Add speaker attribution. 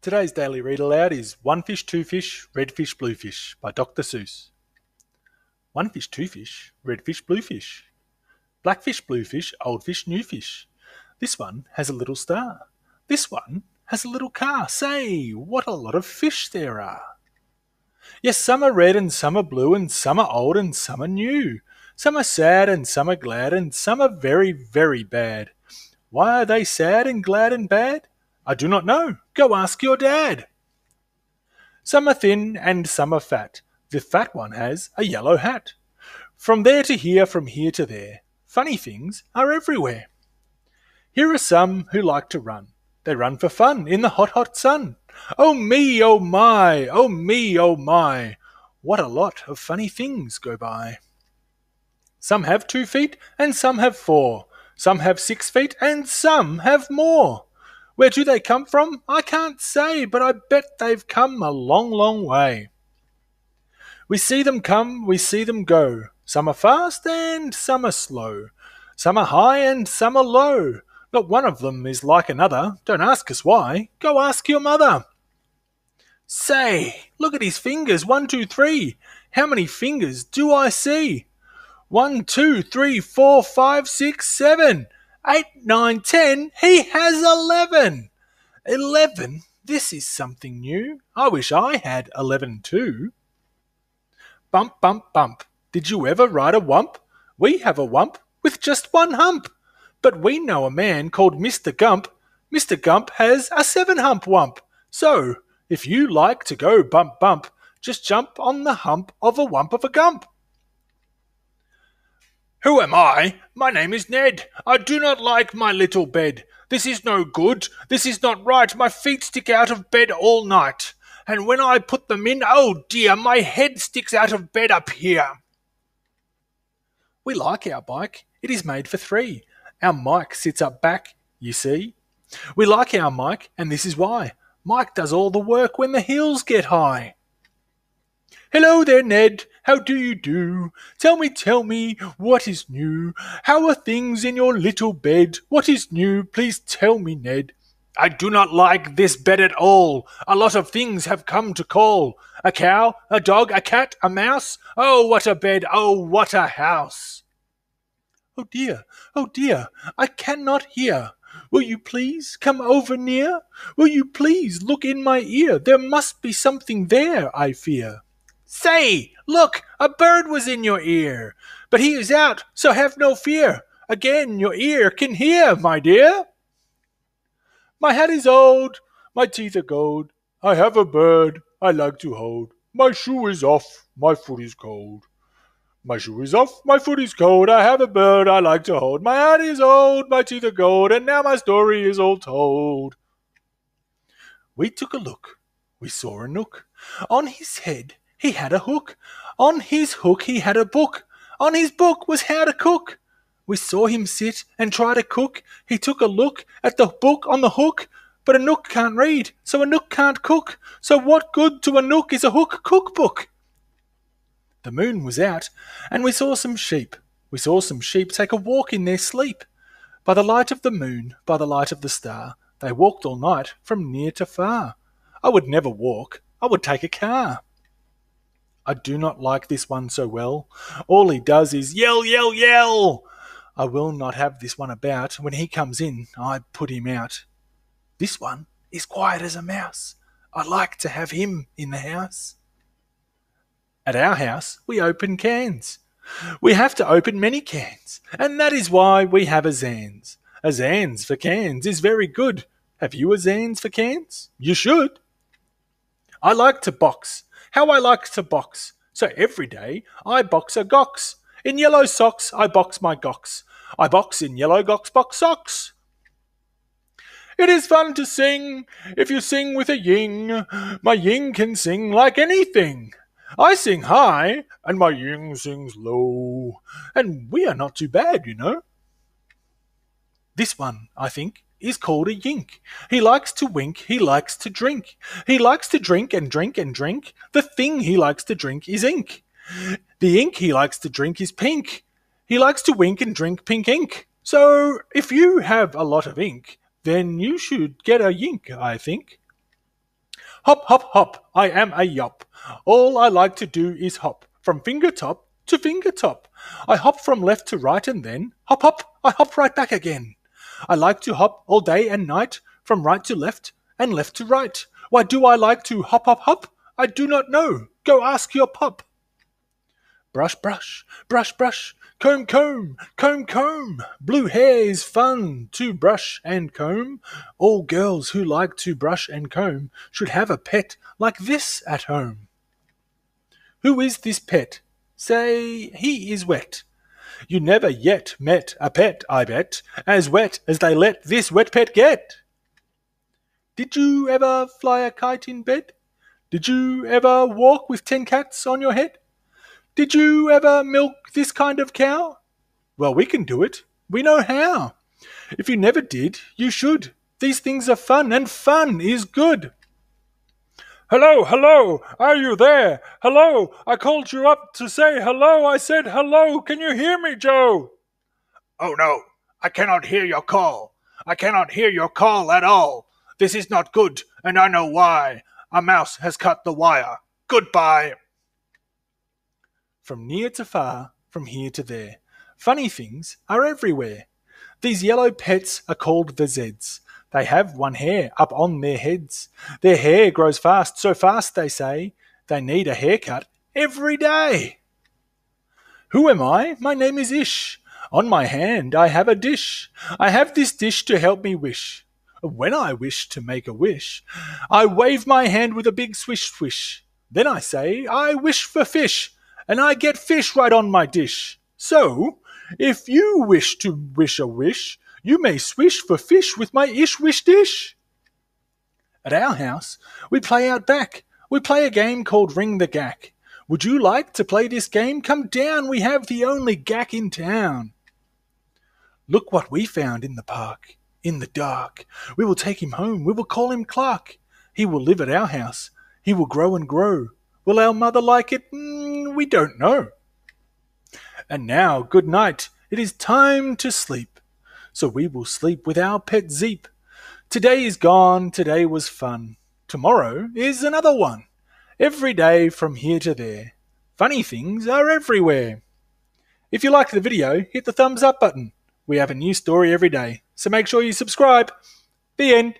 Speaker 1: Today's daily read aloud is One Fish, Two Fish, Red Fish, Blue Fish by Dr. Seuss. One fish, two fish, red fish, blue fish. Black fish, blue fish, old fish, new fish. This one has a little star. This one has a little car. Say, what a lot of fish there are. Yes, some are red and some are blue and some are old and some are new. Some are sad and some are glad and some are very, very bad. Why are they sad and glad and bad? I do not know. Go ask your dad. Some are thin and some are fat. The fat one has a yellow hat. From there to here, from here to there, funny things are everywhere. Here are some who like to run. They run for fun in the hot, hot sun. Oh me, oh my, oh me, oh my, what a lot of funny things go by. Some have two feet and some have four. Some have six feet and some have more. Where do they come from? I can't say, but I bet they've come a long, long way. We see them come, we see them go. Some are fast and some are slow. Some are high and some are low. Not one of them is like another. Don't ask us why. Go ask your mother. Say, look at his fingers. One, two, three. How many fingers do I see? One, two, three, four, five, six, seven eight, nine, ten. He has eleven. Eleven? This is something new. I wish I had eleven too. Bump, bump, bump. Did you ever ride a wump? We have a wump with just one hump. But we know a man called Mr. Gump. Mr. Gump has a seven hump wump. So, if you like to go bump, bump, just jump on the hump of a wump of a gump.
Speaker 2: Who am I? My name is Ned. I do not like my little bed. This is no good. This is not right. My feet stick out of bed all night. And when I put them in, oh dear, my head sticks out of bed up here.
Speaker 1: We like our bike. It is made for three. Our Mike sits up back, you see. We like our Mike, and this is why. Mike does all the work when the hills get high.
Speaker 2: Hello there, Ned. How do you do? Tell me, tell me, what is new? How are things in your little bed? What is new? Please tell me, Ned. I do not like this bed at all. A lot of things have come to call. A cow, a dog, a cat, a mouse. Oh, what a bed! Oh, what a house!
Speaker 1: Oh dear, oh dear, I cannot hear. Will you please come over near? Will you please look in my ear? There must be something there, I fear.
Speaker 2: Say, look, a bird was in your ear, but he is out, so have no fear. Again your ear can hear, my dear.
Speaker 3: My hat is old, my teeth are gold. I have a bird I like to hold. My shoe is off, my foot is cold. My shoe is off, my foot is cold. I have a bird I like to hold. My hat is old, my teeth are gold, and now my story is all told.
Speaker 1: We took a look. We saw a nook. On his head he had a hook. On his hook he had a book. On his book was how to cook. We saw him sit and try to cook. He took a look at the book on the hook. But a nook can't read, so a nook can't cook. So what good to a nook is a hook cookbook? The moon was out, and we saw some sheep. We saw some sheep take a walk in their sleep. By the light of the moon, by the light of the star, they walked all night from near to far. I would never walk, I would take a car. I do not like this one so well. All he does is yell, yell, yell. I will not have this one about. When he comes in, I put him out. This one is quiet as a mouse. I like to have him in the house. At our house, we open cans. We have to open many cans, and that is why we have a Zans. A Zans for cans is very good. Have you a Zans for cans? You should. I like to box how I like to box. So every day I box a gox. In yellow socks, I box my gox. I box in yellow gox box socks.
Speaker 3: It is fun to sing if you sing with a ying. My ying can sing like anything. I sing high, and my ying sings low. And we are not too bad, you know.
Speaker 1: This one, I think, is called a yink. He likes to wink, he likes to drink. He likes to drink and drink and drink. The thing he likes to drink is ink. The ink he likes to drink is pink. He likes to wink and drink pink ink. So, if you have a lot of ink, then you should get a yink, I think.
Speaker 2: Hop, hop, hop, I am a yop. All I like to do is hop from finger top to finger top. I hop from left to right and then hop, hop, I hop right back again. I like to hop all day and night from right to left and left to right. Why do I like to hop, hop, hop? I do not know. Go ask your pup. Brush, brush, brush, brush, comb, comb, comb, comb. Blue hair is fun to brush and comb. All girls who like to brush and comb should have a pet like this at home. Who is this pet? Say, he is wet. You never yet met a pet, I bet, as wet as they let this wet pet get. Did you ever fly a kite in bed? Did you ever walk with ten cats on your head? Did you ever milk this kind of cow? Well, we can do it. We know how. If you never did, you should. These things are fun, and fun is good.
Speaker 3: Hello, hello, are you there? Hello, I called you up to say hello. I said hello. Can you hear me, Joe?
Speaker 4: Oh no, I cannot hear your call. I cannot hear your call at all. This is not good, and I know why. A mouse has cut the wire. Goodbye.
Speaker 2: From near to far, from here to there, funny things are everywhere. These yellow pets are called the Zeds. They have one hair up on their heads. Their hair grows fast, so fast they say they need a haircut every day. Who am I? My name is Ish. On my hand I have a dish. I have this dish to help me wish. When I wish to make a wish, I wave my hand with a big swish swish. Then I say, I wish for fish and I get fish right on my dish. So, if you wish to wish a wish, you may swish for fish with my ish wish dish. At our house, we play out back. We play a game called Ring the Gack. Would you like to play this game? Come down, we have the only gack in town. Look what we found in the park, in the dark. We will take him home, we will call him Clark. He will live at our house, he will grow and grow. Will our mother like it? Mm, we don't know. And now, good night. It is time to sleep. So we will sleep with our pet Zeep. Today is gone, today was fun. Tomorrow is another one. Every day from here to there. Funny things are everywhere. If you liked the video, hit the thumbs up button. We have a new story every day, so make sure you subscribe. The end.